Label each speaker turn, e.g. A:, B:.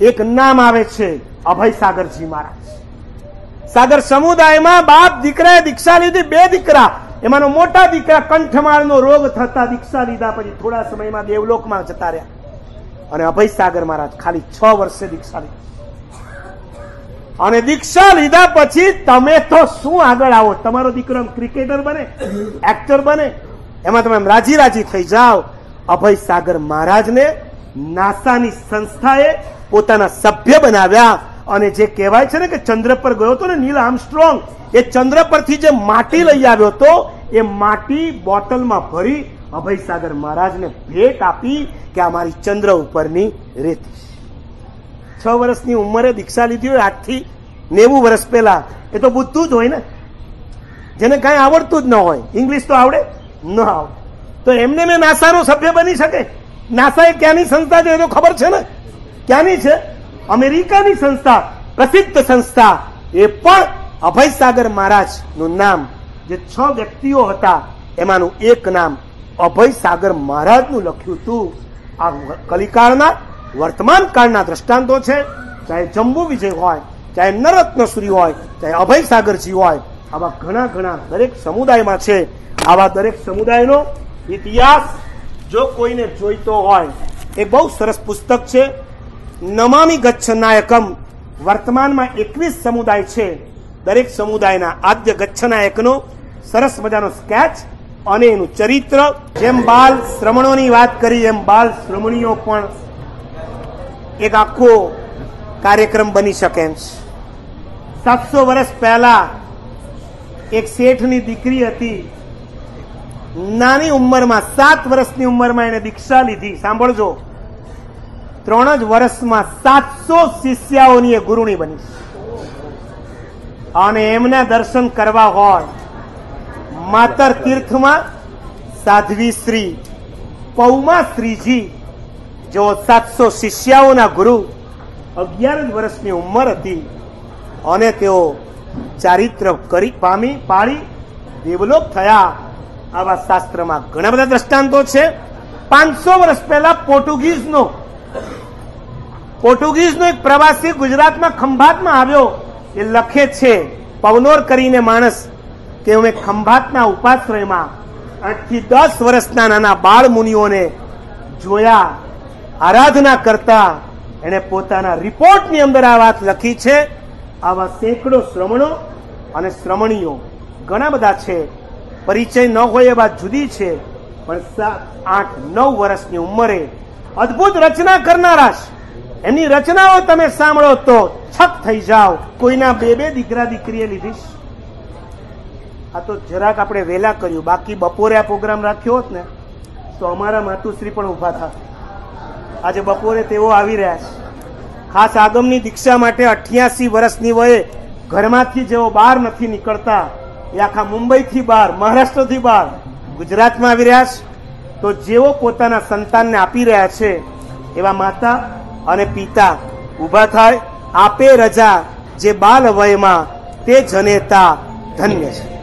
A: એક નામ આવે છે અભય સાગરજી મહારાજ. સાગર સમુદાયમાં બાપ દીકરાએ દીક્ષા લીધી, બે દીકરા. એમાંનો મોટા દીકરા કંઠમાળનો રોગ થતા દીક્ષા લીધા પછી થોડા સમયમાં દેવલોકમાં જતા રહ્યા. અને અભય સાગર મહારાજ ખાલી છ વર્ષે દીક્ષા લીધી. અને દીક્ષા લીધા પછી તમે તો શું આગળ આવો? તમારો દીકરો ક્રિકેટર બને, એક્ટર બને, એમાં તમે રાજી રાજી થઈ જાઓ. અભય સાગર મહારાજને નાસાની સંસ્થાએ પોતાના સભ્ય બનાવ્યા અને જે કહેવાય છે ને કે ચંદ્ર પર ગયો હતો ને નીલ આર્મસ્ટ્રોંગ, એ ચંદ્ર પરથી જે માટી લઈ આવ્યો હતો, એ માટી બોટલમાં ભરી અભયસાગર મહારાજને ભેટ આપી કે આ મારી ચંદ્ર ઉપરની રેતી છ. વર્ષની ઉંમરે દીક્ષા લીધી હોય, આજથી નેવું વર્ષ પહેલા. એ તો બુદ્ધું જ હોય ને. જેને કાંઈ આવડતું જ ન હોય. ઇંગ્લિશ તો આવડે? ન આવડે. તો એમને મેં નાસાનો સભ્ય બની શકે? નાસા એ ક્યાંની સંસ્થા છે એ તો ખબર છે ને? ક્યાંની છે? અમેરિકાની સંસ્થા, પ્રસિદ્ધ સંસ્થા. એ પણ અભય સાગર મહારાજનું નામ. જે છ વ્યક્તિઓ હતા, એમાંનું એક નામ અભય સાગર મહારાજનું લખ્યું હતું. આ કલિકાળના વર્તમાન કાળના દ્રષ્ટાંતો છે. ચાહે જંબુ વિજય હોય, ચાહે નરત્નસુરી હોય, ચાહે અભય સાગરજી હોય, આવા ઘણા ઘણા દરેક સમુદાયમાં છે. આવા દરેક સમુદાયનો ઇતિહાસ જો કોઈને જોઈતો હોય, એ બહુ સરસ પુસ્તક છે. નમામી ગચ્છ નાયકમ વર્તમાનમાં એકવીસ સમુદાય છે. દરેક સમુદાયના આદ્ય ગચ્છ નાયકનો સરસ મજાનો સ્કેચ અને એનું ચરિત્ર. જેમ બાલ શ્રમણોની વાત કરી, એમ બાલ શ્રમણીઓ પણ એક આખો કાર્યક્રમ બની શકે એમ છે. સાતસો વર્ષ પહેલા એક શેઠની દીકરી હતી નાની ઉંમરમાં, સાત વર્ષની ઉંમરમાં એને દીક્ષા લીધી. સાંભળજો. ત્રણ જ વર્ષમાં સાતસો શિષ્યાઓની એ ગુરુણી બની. અને એમના દર્શન કરવા હોય, માતર તીર્થમાં સાધ્વી શ્રી પૌમા શ્રીજી, જેઓ સાતસો શિષ્યાઓના ગુરુ, અગિયાર જ વર્ષની ઉંમર હતી, અને તેઓ ચારિત્ર કરી પામી, પાળી દેવલોક થયા. આવા શાસ્ત્રમાં ઘણા બધા દ્રષ્ટાંતો છે. પાંચસો વર્ષ પહેલા પોર્ટુગીઝનો પોર્ટુગીઝનો એક પ્રવાસી ગુજરાતમાં ખંભાતમાં આવ્યો. એ લખે છે, પવનોર કરીને માણસ કે અમે ખંભાતના ઉપાશ્રયમાં આઠથી દસ વર્ષના નાના બાળ મુનિઓને જોયા, આરાધના કરતા, એણે પોતાના રિપોર્ટની અંદર આ વાત લખી છે. આવા સેંકડો શ્રમણો અને શ્રમણીઓ ઘણા બધા છે. પરિચય ન હોય એ વાત જુદી છે, પણ આઠ, નવ વર્ષની ઉંમરે અદભુત રચના કરનારા છે એમની રચનાઓ તમે સાંભળો તો છક થઈ જાઓ. કોઈના બે બે દીકરા, દીકરીએ લીધી આ તો જરાક આપણે વહેલા કર્યું. બાકી બપોરે આ પ્રોગ્રામ રાખ્યો હોત ને, તો અમારા માતુશ્રી પણ ઊભા હતા આજે બપોરે તેઓ આવી રહ્યા છે ખાસ આગમની દીક્ષા માટે અઠ્યાસી વર્ષની વયે ઘરમાંથી જેઓ બહાર નથી નીકળતા એ આખા મુંબઈથી બહાર, મહારાષ્ટ્રથી બહાર, ગુજરાતમાં આવી રહ્યા છે. તો જેઓ પોતાના સંતાનને આપી રહ્યા છે, એવા માતા અને પિતા ઊભા થાય. આપે રજા જે બાલ વયમાં તે જનેતા ધન્ય છે.